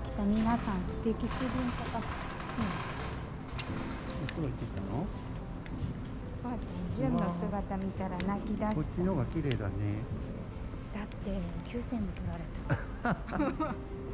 てきた皆さん素敵すぎんとか、お風呂行ってきたのばあちゃん純の姿見たら泣き出したこっちの方が綺麗だね。だって9000も取られた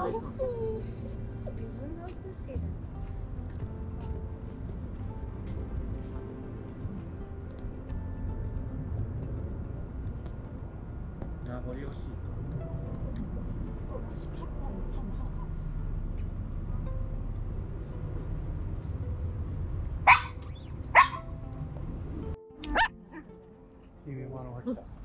名残惜しい姫まろが来た